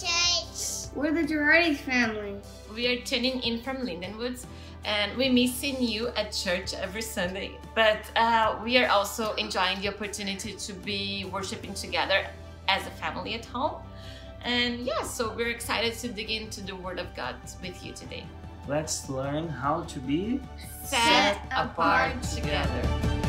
Church. We're the Girardi family. We are tuning in from Lindenwoods and we miss seeing you at church every Sunday. But uh, we are also enjoying the opportunity to be worshiping together as a family at home. And yeah, so we're excited to dig into the Word of God with you today. Let's learn how to be Set apart together. Good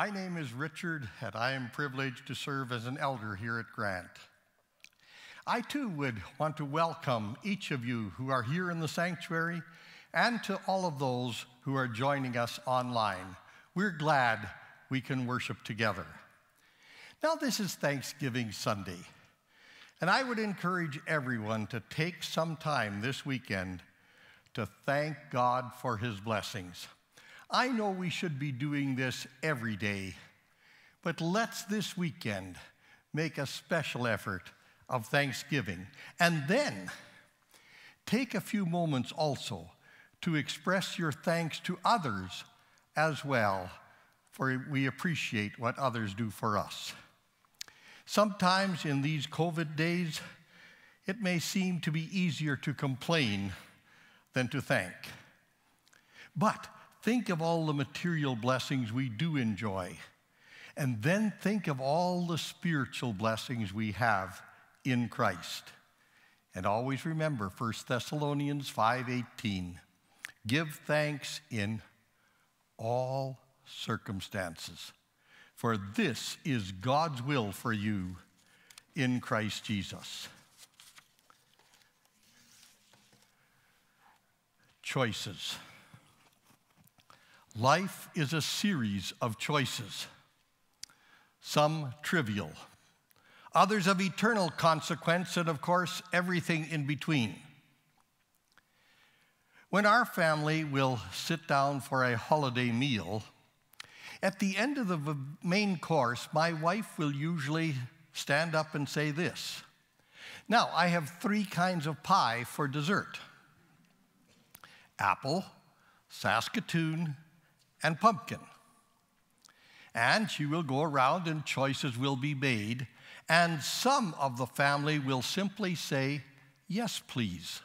My name is Richard, and I am privileged to serve as an elder here at Grant. I too would want to welcome each of you who are here in the sanctuary and to all of those who are joining us online. We're glad we can worship together. Now, this is Thanksgiving Sunday, and I would encourage everyone to take some time this weekend to thank God for his blessings. I know we should be doing this every day, but let's this weekend make a special effort of thanksgiving. And then take a few moments also to express your thanks to others as well, for we appreciate what others do for us. Sometimes in these COVID days, it may seem to be easier to complain than to thank. But think of all the material blessings we do enjoy, and then think of all the spiritual blessings we have in Christ. And always remember 1 Thessalonians 5:18. Give thanks in all circumstances, for this is God's will for you in Christ Jesus. Choices. Life is a series of choices, some trivial, others of eternal consequence, and of course, everything in between. When our family will sit down for a holiday meal, at the end of the main course, my wife will usually stand up and say this Now, I have three kinds of pie for dessert apple, Saskatoon, and pumpkin. And she will go around and choices will be made, and some of the family will simply say, Yes, please.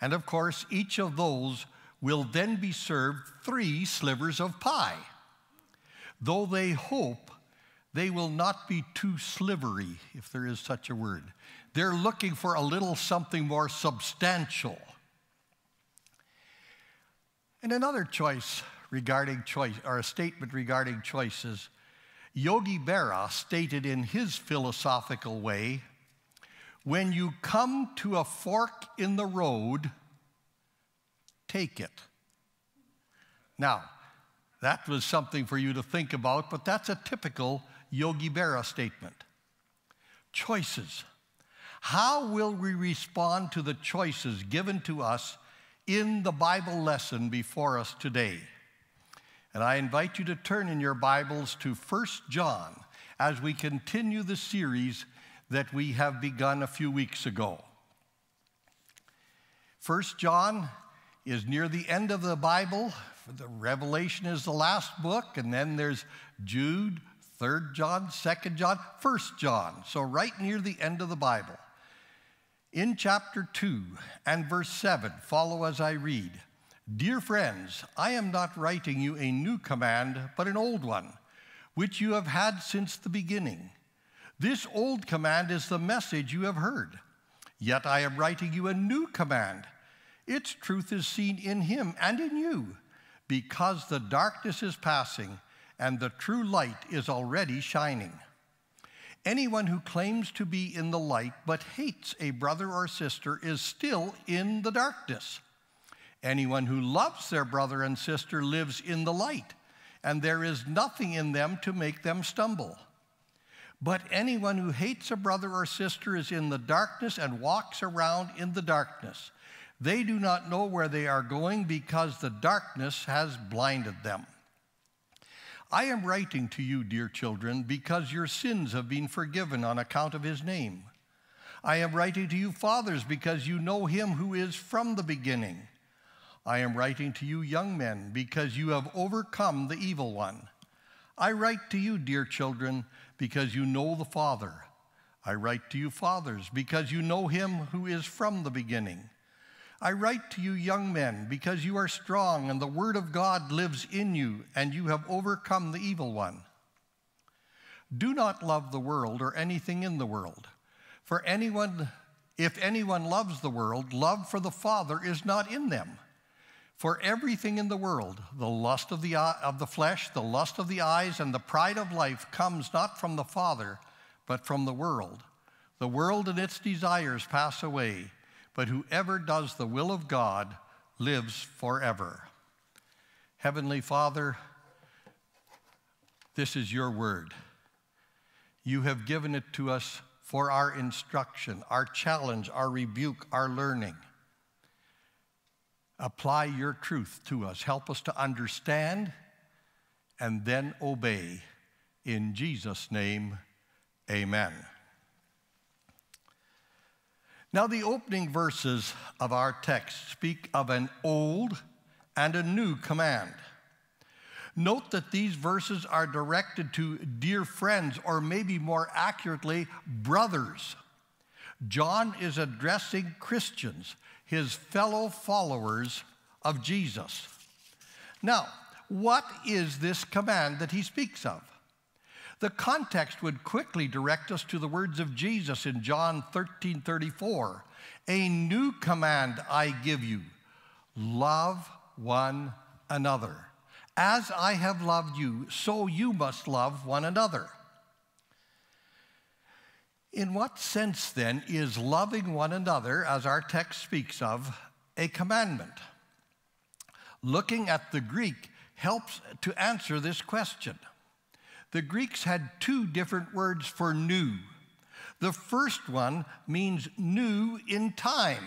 And of course, each of those will then be served three slivers of pie, though they hope they will not be too slivery, if there is such a word. They're looking for a little something more substantial. And another choice regarding choice, or a statement regarding choices, Yogi Berra stated in his philosophical way when you come to a fork in the road, take it. Now, that was something for you to think about, but that's a typical Yogi Berra statement. Choices. How will we respond to the choices given to us in the Bible lesson before us today? And I invite you to turn in your Bibles to 1 John as we continue the series that we have begun a few weeks ago. 1 John is near the end of the Bible. The Revelation is the last book, and then there's Jude, 3rd John, 2nd John, 1st John. So, right near the end of the Bible. In chapter 2 and verse 7, follow as I read. Dear friends, I am not writing you a new command, but an old one, which you have had since the beginning. This old command is the message you have heard. Yet I am writing you a new command. Its truth is seen in him and in you, because the darkness is passing and the true light is already shining. Anyone who claims to be in the light but hates a brother or sister is still in the darkness. Anyone who loves their brother and sister lives in the light, and there is nothing in them to make them stumble. But anyone who hates a brother or sister is in the darkness and walks around in the darkness. They do not know where they are going because the darkness has blinded them. I am writing to you, dear children, because your sins have been forgiven on account of his name. I am writing to you, fathers, because you know him who is from the beginning. I am writing to you, young men, because you have overcome the evil one. I write to you, dear children, because you know the Father. I write to you, fathers, because you know him who is from the beginning. I write to you, young men, because you are strong, and the word of God lives in you, and you have overcome the evil one. Do not love the world or anything in the world. For anyone, if anyone loves the world, love for the Father is not in them. For everything in the world, the lust of the, eye, of the flesh, the lust of the eyes, and the pride of life comes not from the Father, but from the world. The world and its desires pass away, but whoever does the will of God lives forever. Heavenly Father, this is your word. You have given it to us for our instruction, our challenge, our rebuke, our learning. Apply your truth to us. Help us to understand and then obey. In Jesus' name, amen. Now, the opening verses of our text speak of an old and a new command. Note that these verses are directed to dear friends, or maybe more accurately, brothers. John is addressing Christians his fellow followers of Jesus. Now, what is this command that he speaks of? The context would quickly direct us to the words of Jesus in John 13 34. A new command I give you love one another. As I have loved you, so you must love one another. In what sense, then, is loving one another, as our text speaks of, a commandment? Looking at the Greek helps to answer this question. The Greeks had two different words for new. The first one means new in time.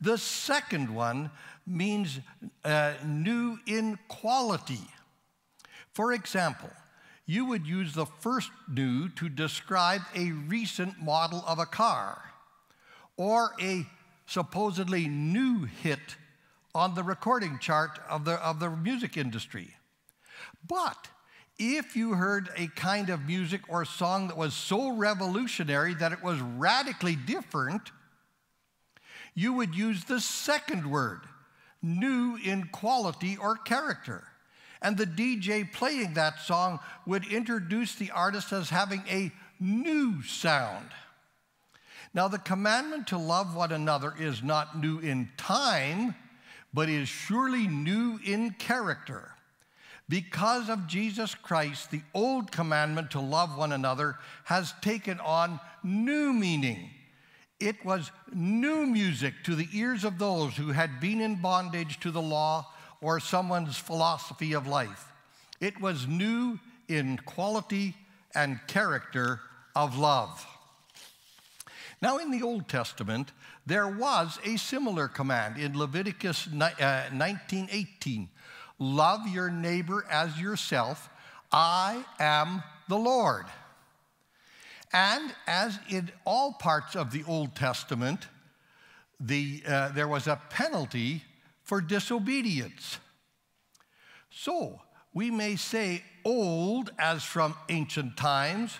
The second one means uh, new in quality. For example, you would use the first new to describe a recent model of a car or a supposedly new hit on the recording chart of the, of the music industry. But if you heard a kind of music or song that was so revolutionary that it was radically different, you would use the second word, new in quality or character. And the DJ playing that song would introduce the artist as having a new sound. Now, the commandment to love one another is not new in time, but is surely new in character. Because of Jesus Christ, the old commandment to love one another has taken on new meaning. It was new music to the ears of those who had been in bondage to the law or someone's philosophy of life. It was new in quality and character of love. Now, in the Old Testament, there was a similar command in Leviticus 19:18. Uh, Love your neighbor as yourself. I am the Lord. And as in all parts of the Old Testament, the, uh, there was a penalty for disobedience. So we may say old as from ancient times,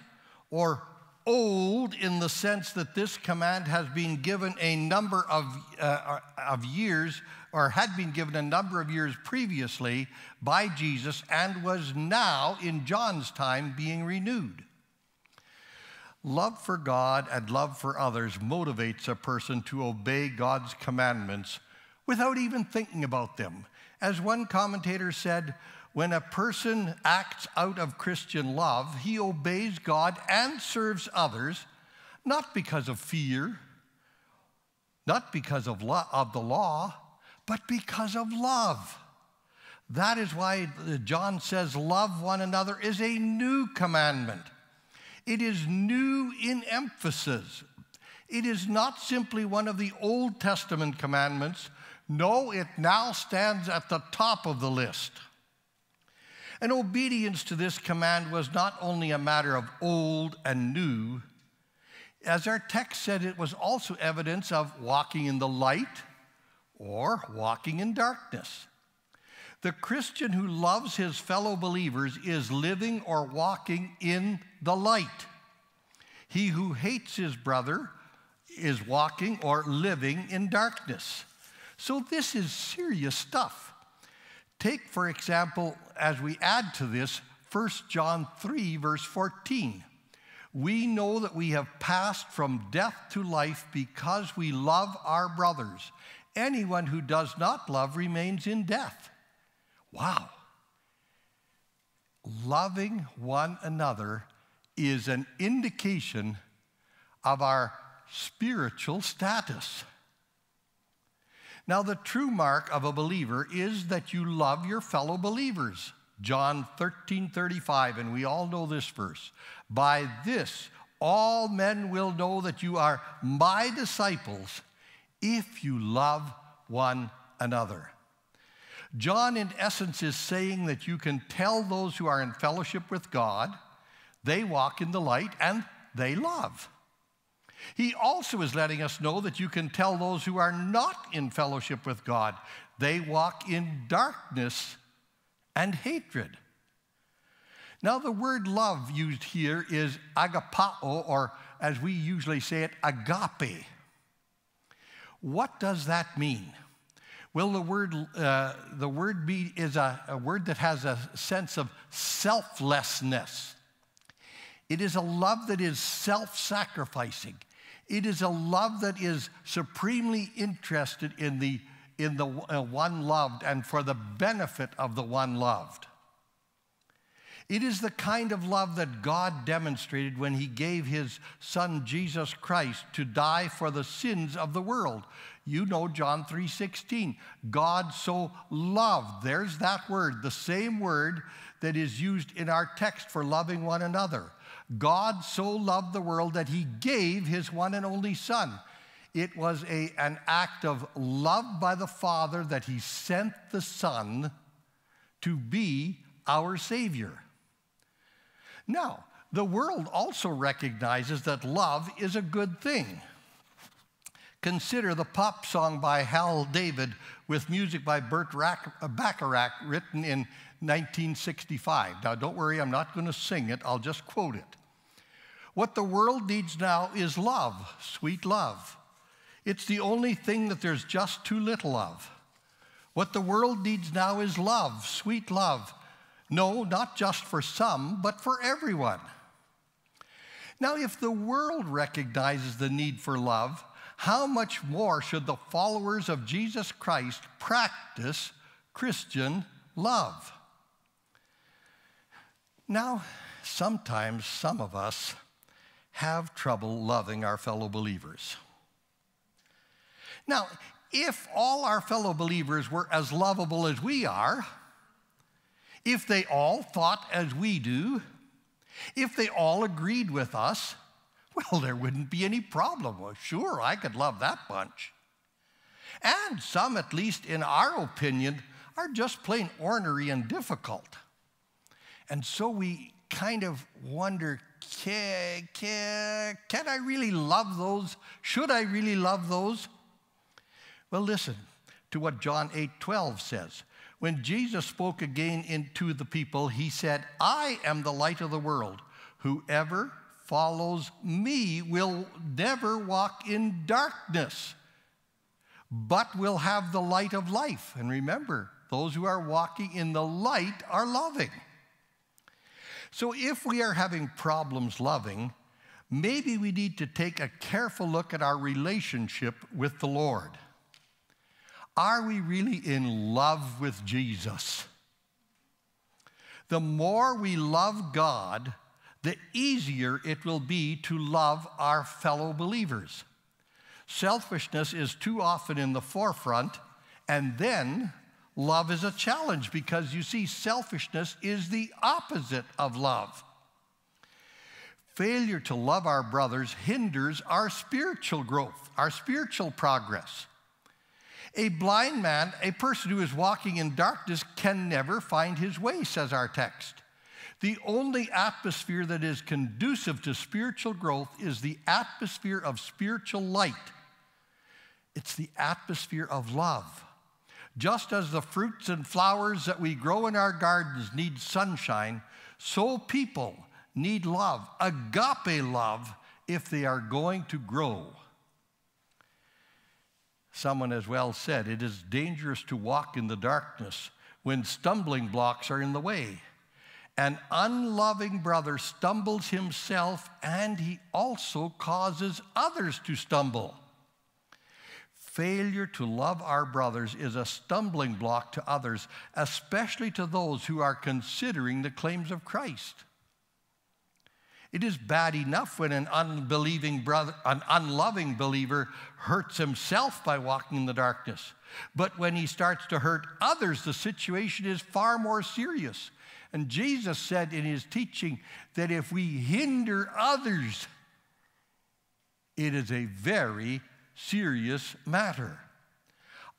or old in the sense that this command has been given a number of, uh, of years, or had been given a number of years previously by Jesus, and was now, in John's time, being renewed. Love for God and love for others motivates a person to obey God's commandments without even thinking about them. As one commentator said, when a person acts out of Christian love, he obeys God and serves others, not because of fear, not because of, of the law, but because of love. That is why John says, Love one another is a new commandment. It is new in emphasis. It is not simply one of the Old Testament commandments no, it now stands at the top of the list. And obedience to this command was not only a matter of old and new, as our text said, it was also evidence of walking in the light or walking in darkness. The Christian who loves his fellow believers is living or walking in the light. He who hates his brother is walking or living in darkness. So, this is serious stuff. Take, for example, as we add to this, 1 John 3, verse 14. We know that we have passed from death to life because we love our brothers. Anyone who does not love remains in death. Wow. Loving one another is an indication of our spiritual status. Now, the true mark of a believer is that you love your fellow believers. John 13 35, and we all know this verse. By this, all men will know that you are my disciples if you love one another. John, in essence, is saying that you can tell those who are in fellowship with God, they walk in the light and they love. He also is letting us know that you can tell those who are not in fellowship with God, they walk in darkness and hatred. Now, the word love used here is agapao, or as we usually say it, agape. What does that mean? Well, the word, uh, the word be, is a, a word that has a sense of selflessness. It is a love that is self sacrificing. It is a love that is supremely interested in the, in the uh, one loved and for the benefit of the one loved. It is the kind of love that God demonstrated when He gave His Son Jesus Christ to die for the sins of the world. You know John 3:16. God so loved. There's that word, the same word that is used in our text for loving one another. God so loved the world that He gave His one and only Son. It was a, an act of love by the Father that He sent the Son to be our Savior. Now, the world also recognizes that love is a good thing. Consider the pop song by Hal David with music by Burt Bacharach written in 1965. Now, don't worry, I'm not going to sing it, I'll just quote it. What the world needs now is love, sweet love. It's the only thing that there's just too little of. What the world needs now is love, sweet love. No, not just for some, but for everyone. Now, if the world recognizes the need for love, how much more should the followers of Jesus Christ practice Christian love? Now, sometimes some of us have trouble loving our fellow believers. Now, if all our fellow believers were as lovable as we are, if they all thought as we do, if they all agreed with us, well, there wouldn't be any problem. Well, sure, I could love that bunch. And some, at least in our opinion, are just plain ornery and difficult. And so we kind of wonder can, I really love those? Should I really love those? Well, listen to what John 8 12 says. When Jesus spoke again into the people, he said, I am the light of the world. Whoever follows me will never walk in darkness, but will have the light of life. And remember, those who are walking in the light are loving. So if we are having problems loving, maybe we need to take a careful look at our relationship with the Lord. Are we really in love with Jesus? The more we love God, the easier it will be to love our fellow believers. Selfishness is too often in the forefront, and then love is a challenge because you see, selfishness is the opposite of love. Failure to love our brothers hinders our spiritual growth, our spiritual progress. A blind man, a person who is walking in darkness, can never find his way, says our text. The only atmosphere that is conducive to spiritual growth is the atmosphere of spiritual light. It's the atmosphere of love. Just as the fruits and flowers that we grow in our gardens need sunshine, so people need love, agape love, if they are going to grow. Someone has well said, it is dangerous to walk in the darkness when stumbling blocks are in the way. An unloving brother stumbles himself and he also causes others to stumble. Failure to love our brothers is a stumbling block to others, especially to those who are considering the claims of Christ. It is bad enough when an unbelieving brother, an unloving believer hurts himself by walking in the darkness. But when he starts to hurt others, the situation is far more serious. And Jesus said in his teaching that if we hinder others, it is a very serious matter.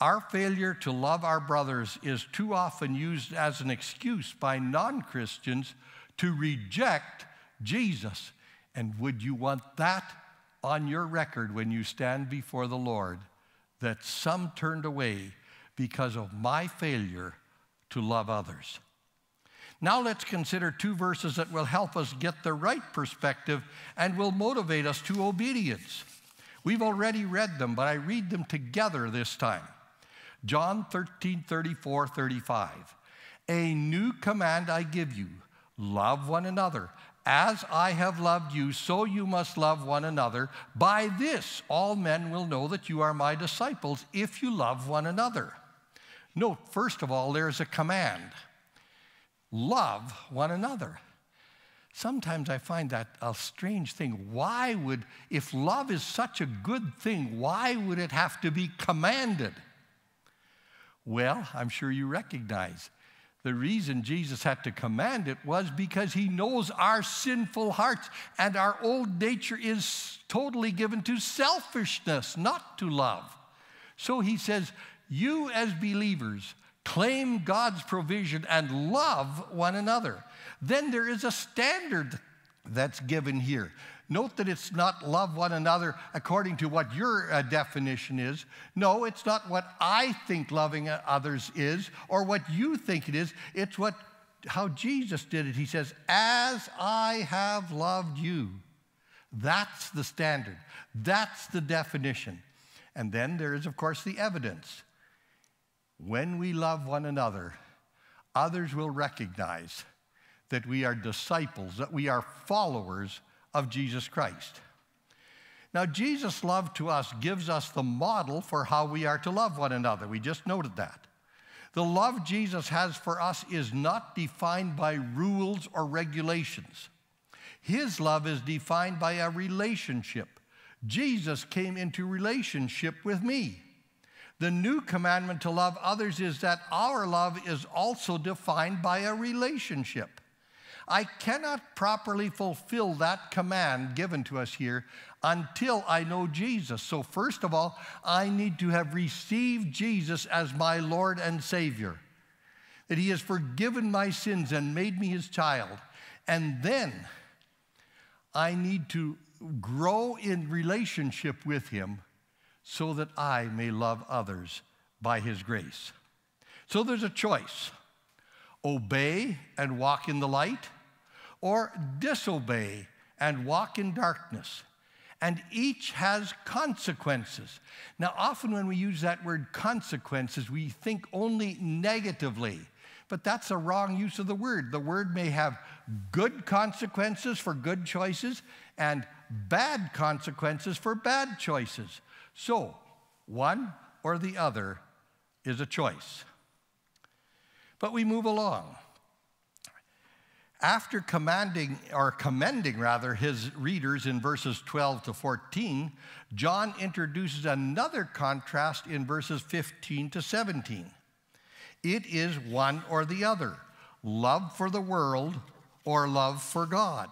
Our failure to love our brothers is too often used as an excuse by non Christians to reject Jesus. And would you want that on your record when you stand before the Lord? That some turned away because of my failure to love others. Now let's consider two verses that will help us get the right perspective and will motivate us to obedience. We've already read them, but I read them together this time. John 13, 34, 35. A new command I give you love one another. As I have loved you, so you must love one another. By this, all men will know that you are my disciples if you love one another. Note, first of all, there's a command love one another. Sometimes I find that a strange thing. Why would, if love is such a good thing, why would it have to be commanded? Well, I'm sure you recognize the reason Jesus had to command it was because he knows our sinful hearts and our old nature is totally given to selfishness, not to love. So he says, You as believers claim God's provision and love one another. Then there is a standard that's given here. Note that it's not love one another according to what your uh, definition is. No, it's not what I think loving uh, others is or what you think it is. It's what how Jesus did it. He says, "As I have loved you." That's the standard. That's the definition. And then there is of course the evidence. When we love one another, others will recognize that we are disciples, that we are followers of Jesus Christ. Now, Jesus' love to us gives us the model for how we are to love one another. We just noted that. The love Jesus has for us is not defined by rules or regulations. His love is defined by a relationship. Jesus came into relationship with me. The new commandment to love others is that our love is also defined by a relationship. I cannot properly fulfill that command given to us here until I know Jesus. So, first of all, I need to have received Jesus as my Lord and Savior, that He has forgiven my sins and made me His child. And then I need to grow in relationship with Him so that I may love others by His grace. So there's a choice obey and walk in the light or disobey and walk in darkness. And each has consequences. Now, often when we use that word consequences, we think only negatively, but that's a wrong use of the word. The word may have good consequences for good choices and bad consequences for bad choices. So, one or the other is a choice. But we move along. After commanding, or commending rather, his readers in verses 12 to 14, John introduces another contrast in verses 15 to 17. It is one or the other love for the world or love for God.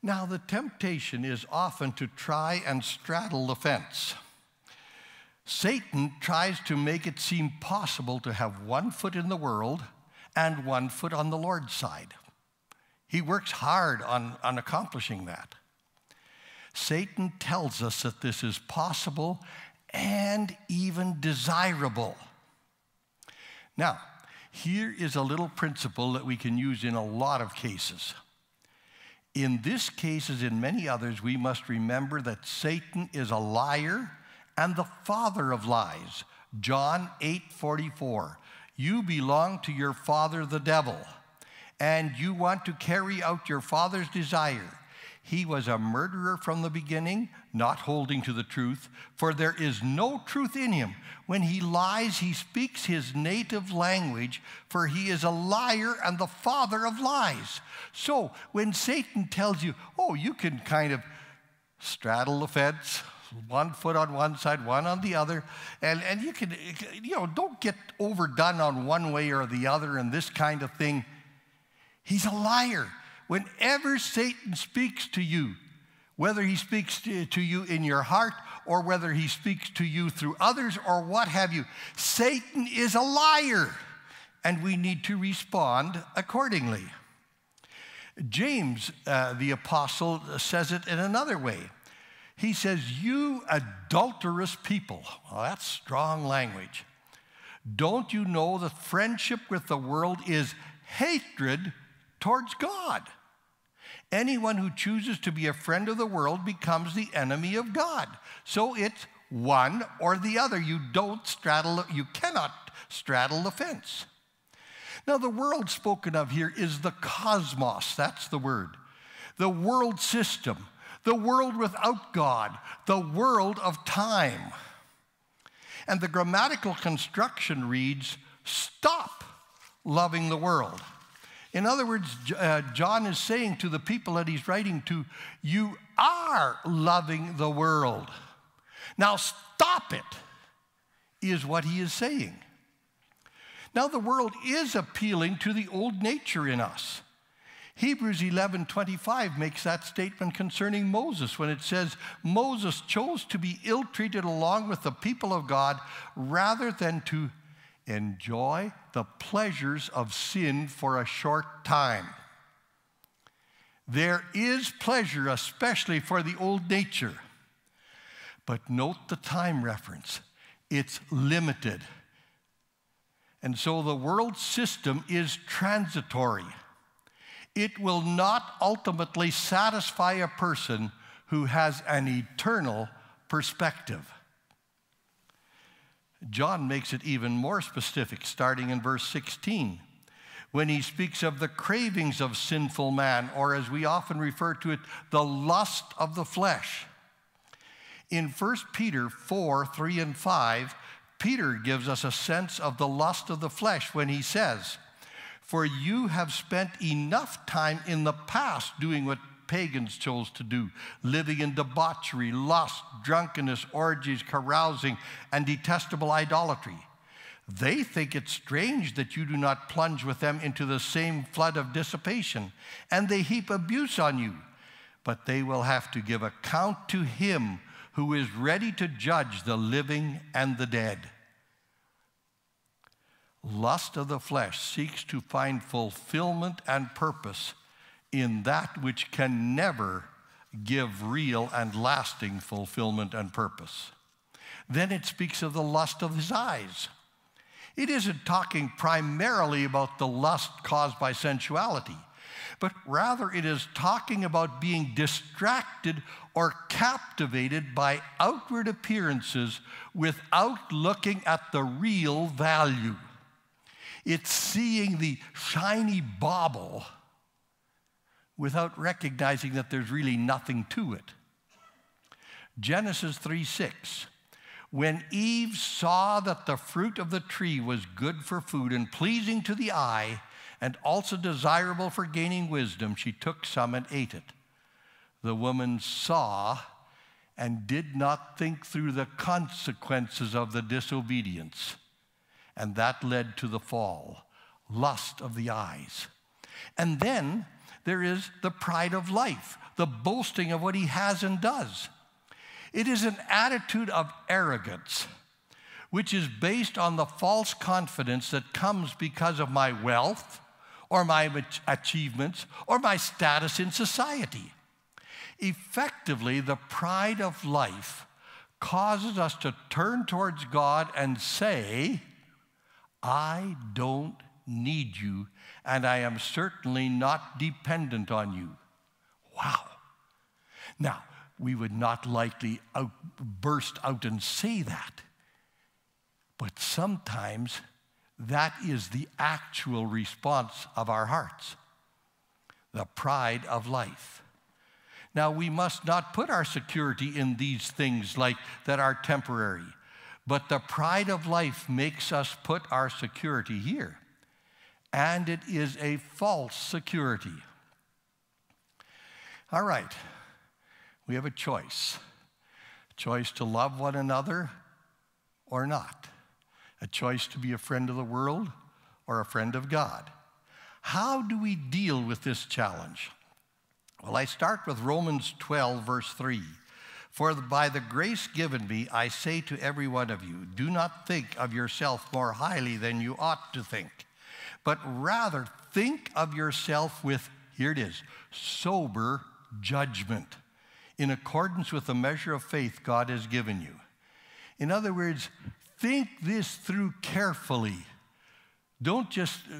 Now, the temptation is often to try and straddle the fence. Satan tries to make it seem possible to have one foot in the world and one foot on the Lord's side. He works hard on, on accomplishing that. Satan tells us that this is possible and even desirable. Now, here is a little principle that we can use in a lot of cases. In this case, as in many others, we must remember that Satan is a liar and the father of lies. John 8 44. You belong to your father, the devil, and you want to carry out your father's desire. He was a murderer from the beginning, not holding to the truth, for there is no truth in him. When he lies, he speaks his native language, for he is a liar and the father of lies. So when Satan tells you, oh, you can kind of straddle the fence, one foot on one side, one on the other, and, and you can, you know, don't get overdone on one way or the other and this kind of thing. He's a liar. Whenever Satan speaks to you, whether he speaks to you in your heart or whether he speaks to you through others or what have you, Satan is a liar, and we need to respond accordingly. James, uh, the apostle, says it in another way. He says, You adulterous people. Well, that's strong language. Don't you know that friendship with the world is hatred towards God? Anyone who chooses to be a friend of the world becomes the enemy of God. So it's one or the other. You don't straddle, you cannot straddle the fence. Now, the world spoken of here is the cosmos, that's the word. The world system, the world without God, the world of time. And the grammatical construction reads stop loving the world. In other words, uh, John is saying to the people that he's writing to, You are loving the world. Now stop it, is what he is saying. Now, the world is appealing to the old nature in us. Hebrews 11 25 makes that statement concerning Moses when it says, Moses chose to be ill treated along with the people of God rather than to enjoy the pleasures of sin for a short time. There is pleasure, especially for the old nature. But note the time reference, it's limited. And so the world system is transitory. It will not ultimately satisfy a person who has an eternal perspective. John makes it even more specific, starting in verse 16, when he speaks of the cravings of sinful man, or as we often refer to it, the lust of the flesh. In 1 Peter 4 3 and 5, Peter gives us a sense of the lust of the flesh when he says, For you have spent enough time in the past doing what pagans chose to do, living in debauchery, lust, drunkenness, orgies, carousing, and detestable idolatry. They think it strange that you do not plunge with them into the same flood of dissipation, and they heap abuse on you. But they will have to give account to him who is ready to judge the living and the dead. Lust of the flesh seeks to find fulfillment and purpose in that which can never give real and lasting fulfillment and purpose. Then it speaks of the lust of his eyes. It isn't talking primarily about the lust caused by sensuality, but rather it is talking about being distracted or captivated by outward appearances without looking at the real value. It's seeing the shiny bauble without recognizing that there's really nothing to it. Genesis 3 6. When Eve saw that the fruit of the tree was good for food and pleasing to the eye, and also desirable for gaining wisdom, she took some and ate it. The woman saw and did not think through the consequences of the disobedience, and that led to the fall lust of the eyes. And then there is the pride of life, the boasting of what he has and does. It is an attitude of arrogance which is based on the false confidence that comes because of my wealth or my achievements or my status in society. Effectively, the pride of life causes us to turn towards God and say, I don't need you, and I am certainly not dependent on you. Wow. Now, we would not likely out, burst out and say that. But sometimes that is the actual response of our hearts the pride of life. Now, we must not put our security in these things like that are temporary, but the pride of life makes us put our security here. And it is a false security. All right, we have a choice a choice to love one another or not, a choice to be a friend of the world or a friend of God. How do we deal with this challenge? Well, I start with Romans 12, verse 3. For by the grace given me, I say to every one of you, do not think of yourself more highly than you ought to think, but rather think of yourself with, here it is, sober judgment, in accordance with the measure of faith God has given you. In other words, think this through carefully. Don't just uh,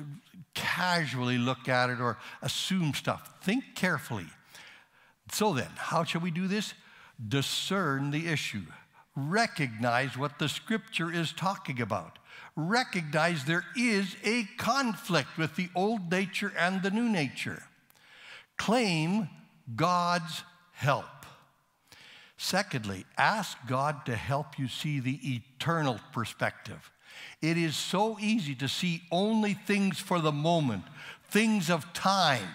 casually look at it or assume stuff. Think carefully. So then, how shall we do this? Discern the issue. Recognize what the scripture is talking about. Recognize there is a conflict with the old nature and the new nature. Claim God's help. Secondly, ask God to help you see the eternal perspective. It is so easy to see only things for the moment, things of time,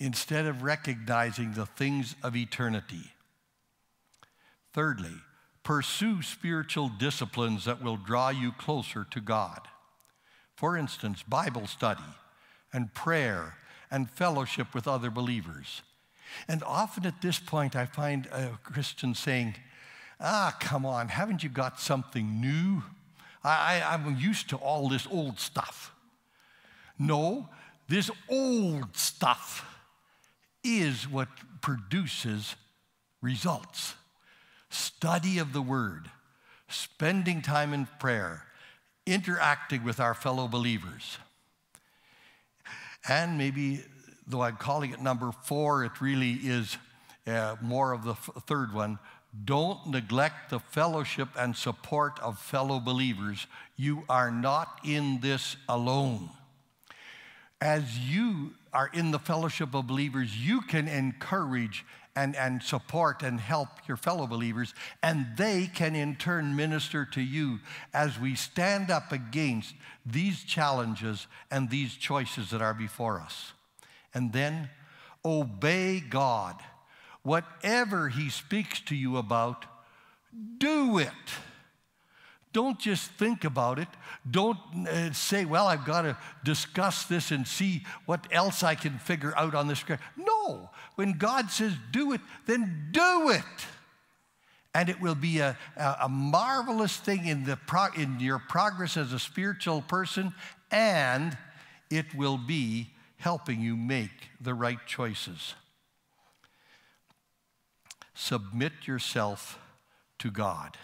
instead of recognizing the things of eternity. Thirdly, pursue spiritual disciplines that will draw you closer to God. For instance, Bible study and prayer and fellowship with other believers. And often at this point, I find a Christian saying, Ah, come on, haven't you got something new? I, I, I'm used to all this old stuff. No, this old stuff is what produces results. Study of the Word, spending time in prayer, interacting with our fellow believers. And maybe, though I'm calling it number four, it really is uh, more of the third one don't neglect the fellowship and support of fellow believers. You are not in this alone. As you are in the fellowship of believers, you can encourage and, and support and help your fellow believers, and they can in turn minister to you as we stand up against these challenges and these choices that are before us. And then obey God Whatever he speaks to you about, do it. Don't just think about it. Don't uh, say, well, I've got to discuss this and see what else I can figure out on this. No. When God says do it, then do it. And it will be a, a, a marvelous thing in, the pro- in your progress as a spiritual person, and it will be helping you make the right choices submit yourself to God.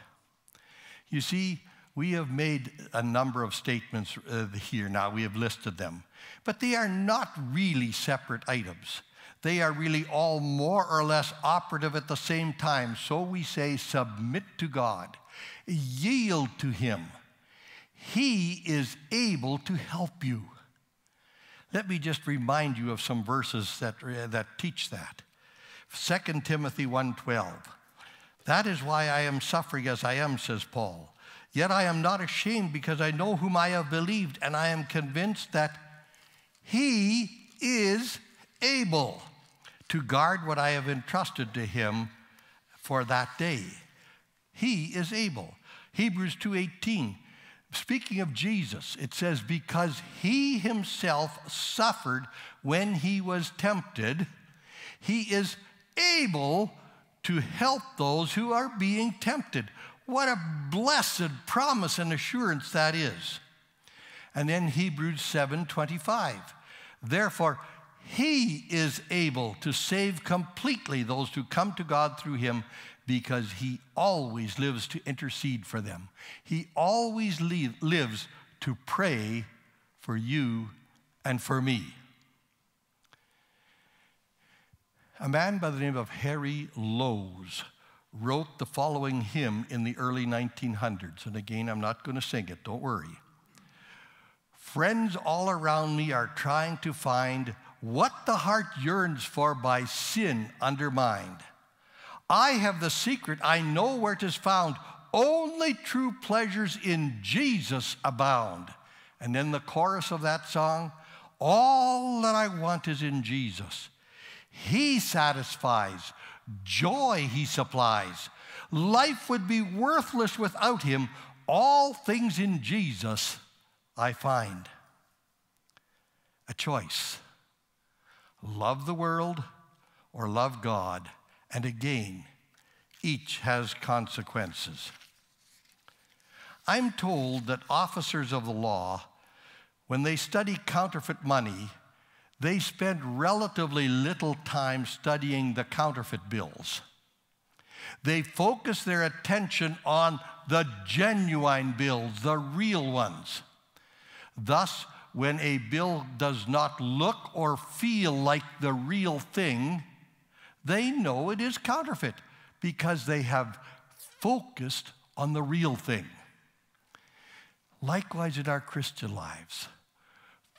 You see, we have made a number of statements uh, here now, we have listed them, but they are not really separate items. They are really all more or less operative at the same time. So we say, submit to God, yield to Him. He is able to help you. Let me just remind you of some verses that, uh, that teach that. 2 Timothy 1:12. That is why I am suffering as I am, says Paul. Yet I am not ashamed because I know whom I have believed, and I am convinced that he is able to guard what I have entrusted to him for that day. He is able. Hebrews 2:18. Speaking of Jesus, it says because he himself suffered when he was tempted, he is able to help those who are being tempted. What a blessed promise and assurance that is. And then Hebrews 7:25. Therefore, he is able to save completely those who come to God through him because he always lives to intercede for them. He always lives to pray for you and for me. A man by the name of Harry Loes wrote the following hymn in the early 1900s. And again, I'm not going to sing it, don't worry. Friends all around me are trying to find what the heart yearns for by sin undermined. I have the secret, I know where it is found. Only true pleasures in Jesus abound. And then the chorus of that song all that I want is in Jesus. He satisfies, joy He supplies. Life would be worthless without Him. All things in Jesus I find. A choice love the world or love God. And again, each has consequences. I'm told that officers of the law, when they study counterfeit money, they spend relatively little time studying the counterfeit bills. They focus their attention on the genuine bills, the real ones. Thus, when a bill does not look or feel like the real thing, they know it is counterfeit because they have focused on the real thing. Likewise, in our Christian lives,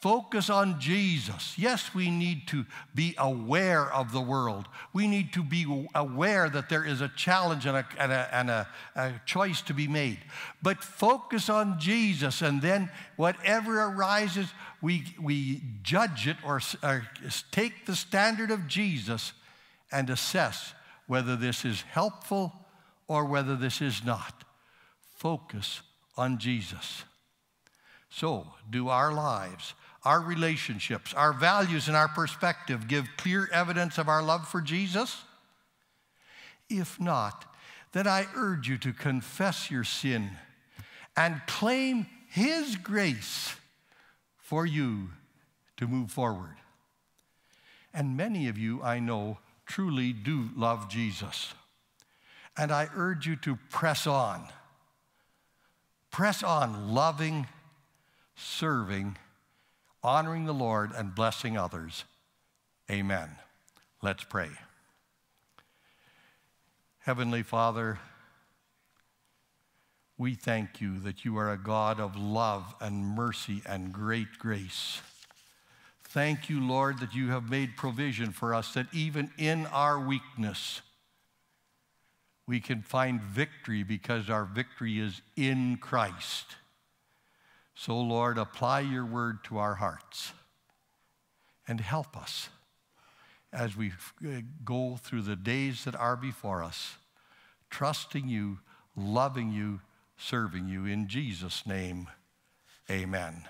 Focus on Jesus. Yes, we need to be aware of the world. We need to be aware that there is a challenge and a, and a, and a, a choice to be made. But focus on Jesus, and then whatever arises, we, we judge it or, or take the standard of Jesus and assess whether this is helpful or whether this is not. Focus on Jesus. So, do our lives our relationships, our values, and our perspective give clear evidence of our love for Jesus? If not, then I urge you to confess your sin and claim His grace for you to move forward. And many of you, I know, truly do love Jesus. And I urge you to press on. Press on loving, serving, honoring the Lord and blessing others. Amen. Let's pray. Heavenly Father, we thank you that you are a God of love and mercy and great grace. Thank you, Lord, that you have made provision for us that even in our weakness, we can find victory because our victory is in Christ. So, Lord, apply your word to our hearts and help us as we uh, go through the days that are before us, trusting you, loving you, serving you. In Jesus' name, amen.